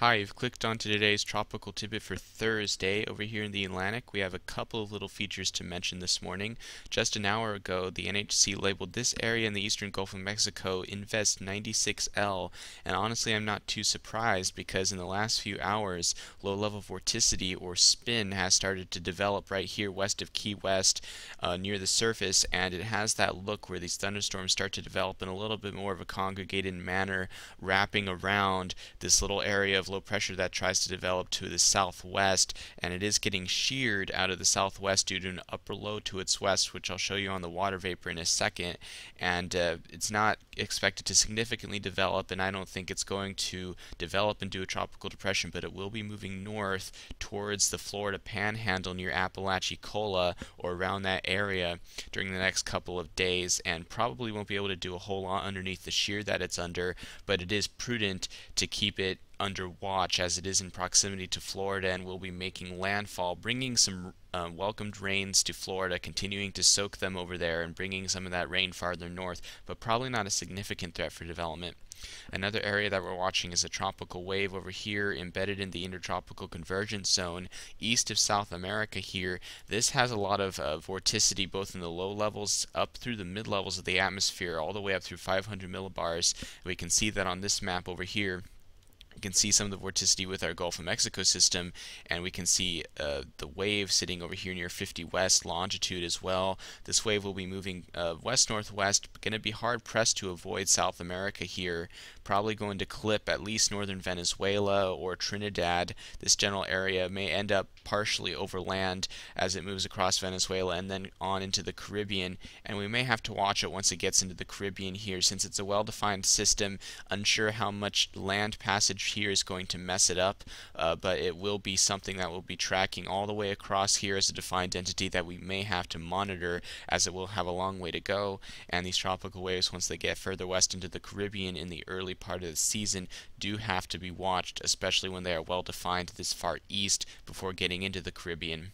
Hi, you've clicked onto today's tropical tidbit for Thursday. Over here in the Atlantic, we have a couple of little features to mention this morning. Just an hour ago, the NHC labeled this area in the eastern Gulf of Mexico Invest 96L, and honestly, I'm not too surprised because in the last few hours, low level vorticity or spin has started to develop right here west of Key West uh, near the surface, and it has that look where these thunderstorms start to develop in a little bit more of a congregated manner, wrapping around this little area of of low pressure that tries to develop to the southwest, and it is getting sheared out of the southwest due to an upper low to its west, which I'll show you on the water vapor in a second. And uh, it's not expected to significantly develop, and I don't think it's going to develop into a tropical depression, but it will be moving north towards the Florida panhandle near Apalachicola or around that area during the next couple of days, and probably won't be able to do a whole lot underneath the shear that it's under, but it is prudent to keep it under watch as it is in proximity to Florida and will be making landfall, bringing some uh, welcomed rains to Florida, continuing to soak them over there and bringing some of that rain farther north, but probably not a significant threat for development. Another area that we're watching is a tropical wave over here embedded in the intertropical convergence zone east of South America here. This has a lot of uh, vorticity both in the low levels up through the mid levels of the atmosphere all the way up through 500 millibars. We can see that on this map over here. We can see some of the vorticity with our Gulf of Mexico system, and we can see uh, the wave sitting over here near 50 west longitude as well. This wave will be moving uh, west-northwest, going to be hard-pressed to avoid South America here, probably going to clip at least northern Venezuela or Trinidad. This general area may end up partially overland as it moves across Venezuela and then on into the Caribbean, and we may have to watch it once it gets into the Caribbean here since it's a well-defined system, unsure how much land passage here is going to mess it up, uh, but it will be something that will be tracking all the way across here as a defined entity that we may have to monitor as it will have a long way to go. And these tropical waves, once they get further west into the Caribbean in the early part of the season, do have to be watched, especially when they are well defined this far east before getting into the Caribbean.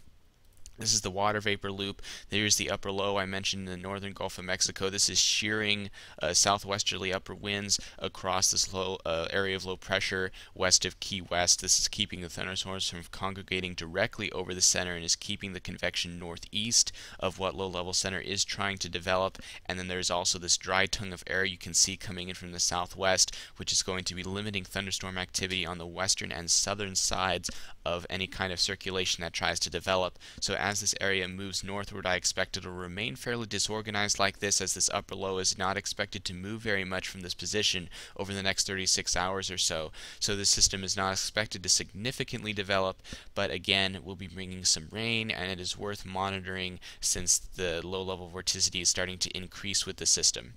This is the water vapor loop. There's the upper low I mentioned in the northern Gulf of Mexico. This is shearing uh, southwesterly upper winds across this low uh, area of low pressure west of Key West. This is keeping the thunderstorms from congregating directly over the center and is keeping the convection northeast of what low level center is trying to develop. And then there's also this dry tongue of air you can see coming in from the southwest, which is going to be limiting thunderstorm activity on the western and southern sides of any kind of circulation that tries to develop. So as this area moves northward, I expect it will remain fairly disorganized like this as this upper low is not expected to move very much from this position over the next 36 hours or so. So this system is not expected to significantly develop, but again, we'll be bringing some rain and it is worth monitoring since the low level vorticity is starting to increase with the system.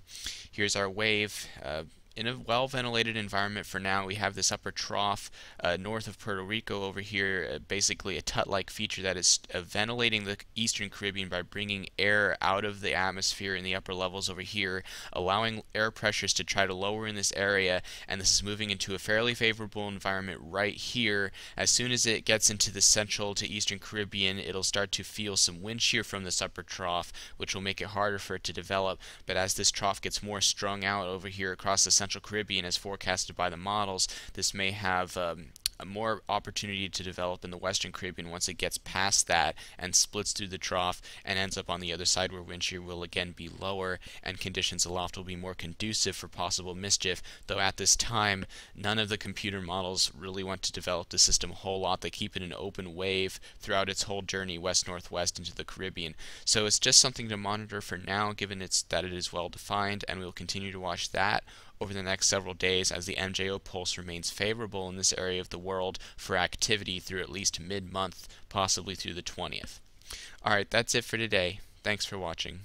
Here's our wave. Uh, in a well ventilated environment for now. We have this upper trough uh, north of Puerto Rico over here, uh, basically a TUTT like feature that is uh, ventilating the eastern Caribbean by bringing air out of the atmosphere in the upper levels over here, allowing air pressures to try to lower in this area. And this is moving into a fairly favorable environment right here. As soon as it gets into the central to eastern Caribbean, it'll start to feel some wind shear from this upper trough, which will make it harder for it to develop. But as this trough gets more strung out over here across the Central Caribbean as forecasted by the models, this may have um, more opportunity to develop in the Western Caribbean once it gets past that and splits through the trough and ends up on the other side where wind shear will again be lower and conditions aloft will be more conducive for possible mischief. Though at this time, none of the computer models really want to develop the system a whole lot. They keep it an open wave throughout its whole journey west northwest into the Caribbean. So it's just something to monitor for now, given it's that it is well defined, and we'll continue to watch that over the next several days as the MJO pulse remains favorable in this area of the world for activity through at least mid-month, possibly through the 20th. Alright, that's it for today. Thanks for watching.